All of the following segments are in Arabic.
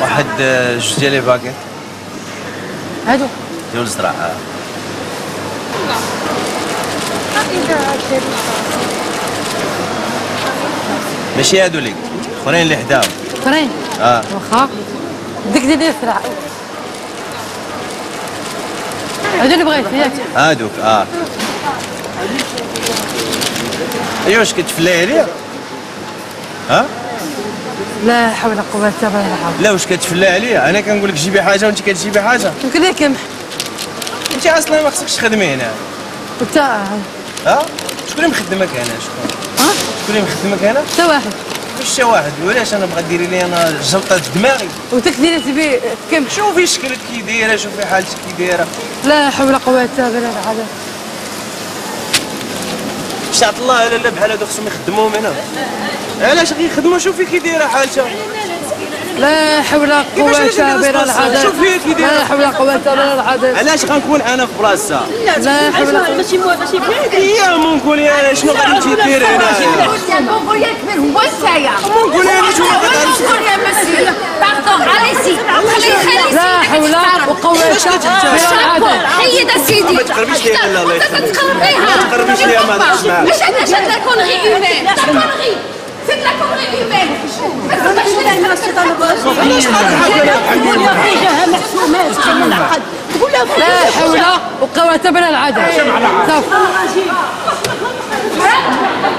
واحد آه، جوج ديال لي باكيت. هادو. ديال الزرع. ماشي هادو ليك اخرين اللي حداهم. فرين آه. واخا. ديك ديال السرعه هادو اللي بغيت ياك هادوك آه. أيوا واش كتفلاي عليا ها؟ لا حول ولا قوة إلا بالله. لا واش كتفلاي عليا؟ أنا كنقول لك جيبي حاجة وأنت كتجيبي حاجة. يمكن لك كم أنت أصلا ما خصكش تخدمي هنا. وانت ها؟ شكون اللي مخدمك هنا؟ شكون؟ ها؟ شكون اللي مخدمك هنا؟ انت واحد. واش شي واحد؟ وعلاش أنا بغا ديري لي أنا جلطة دماغي؟ وانت كدير تبي كم؟ شوفي شكلك كي دايرة شوفي حالتك كي دايرة. لا حول ولا قوة إلا بالله. شاعت الله لا لا بحال هادو خصهم يخدموهم هنا علاش غيخدموا شوفي كي دايره حالتها لا حول ولا الا علاش بالله الناس العظيم شوف هي كي دايرة. لا حول ولا قوه الا بالله العظيم علاش غنكون أنا في بلاصتها لا حول ولا قوه ماشي ماشي بلادي هي مونكول أنا شنو غادي تجي دير هنا المونغوليا كبير هو نتايا مونكول أنا شنو غادي المونغوليا مسير باردون عليسي خلي خلي لا حول ولا قوه الا بالله العظيم حيد سيدي ما تقربيش ليا لا الله يخليك. ما تقربيش ليا ما تقربش معاها مش كونغي هيومان لا كونغي سي لا كونغي لا حول بالله العظيم صافي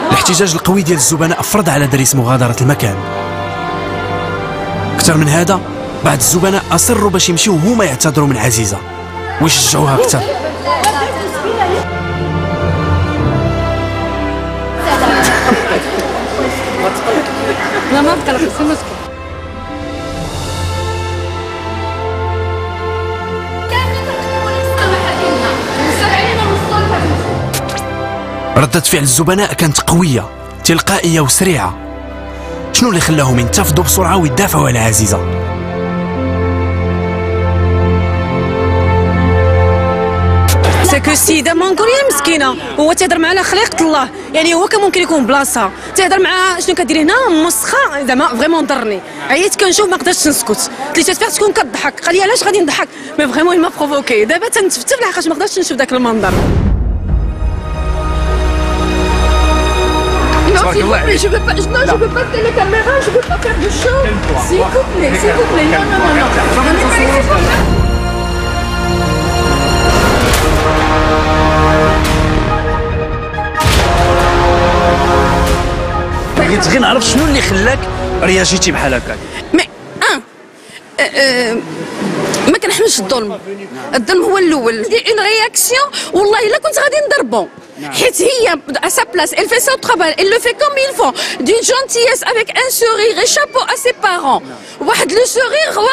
الاحتجاج القوي ديال الزبناء فرض على دريس مغادرة المكان. أكثر من هذا بعض الزبناء أصروا باش يمشيو هما يعتذروا من عزيزة. ويشجعوها لا ما مسكين ردة فعل الزبناء كانت قوية تلقائية وسريعة. شنو اللي خلاهم ينتفضوا بسرعة ويدافعوا على عزيزة؟ parce que السيده منغوليه مسكينة هو تهضر معنا خليقة الله. يعني هو كان ممكن يكون بلاصة. تهضر معها شنو كديري هنا؟ مسخه زعما vraiment ضرني. عييت كنشوف ما قدرتش نسكت. لي تفيق تكون كضحك. قال لي علاش غادي نضحك؟ mais vraiment m'a provoqué دابا تنتفتف لحقاش ما قدرتش نشوف ذاك المنظر. s'il vous plaît, je veux pas, non, je veux pas de télécaméra, je veux pas faire de show. S'il vous plaît, s'il vous plaît, non, non, non, non. بغيت غير نعرف شنو اللي خلاك réagiti بحال هكا. mais un أه، أه، ما كنحملش الظلم. الظلم هو الأول. des une réaction والله إلا كنت غادي نضربو. حيت هي sa place. Elle fait son travail. Elle le fait comme il faut. D'une gentillesse avec un sourire et chapeau à ses parents. واحد لو سورير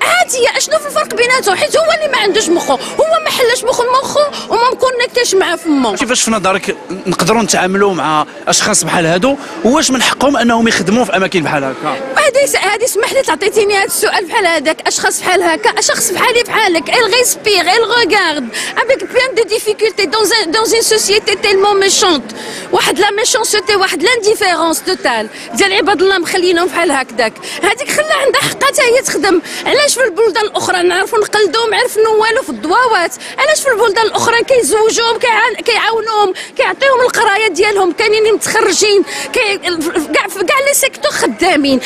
عاديه أشنو في الفرق بيناتهم؟ حيت هو اللي ما عندوش مخو هو ما حلاش مخو مخو وما مكونكتاش معاه فمو كيفاش في نظرك نقدروا نتعاملوا مع أشخاص بحال هادو؟ واش من حقهم أنهم يخدموا في أماكن بحال هكا؟ هادي هادي اسمح لي تعطيتيني هذا السؤال بحال هذاك أشخاص بحال هكا؟ شخص بحالي بحالك. Elle respire elle regarde avec plein de difficultés dans un dans une société tellement méchante. واحد لا méchanceté واحد لانديفيرونس توتال ديال عباد الله مخلينهم بحال هكذاك هذيك خلى عندها حقها حتى هي تخدم. علاش في البلدان الأخرى نعرفوا نقلدوا ما عرفنوا والو في الضواوات علاش في البلدان الأخرى كيزوجوهم كيعا- كيعاونوهم كيعطيوهم القراية ديالهم كاينين متخرجين. كاع كاع لي سيكتور خدامين.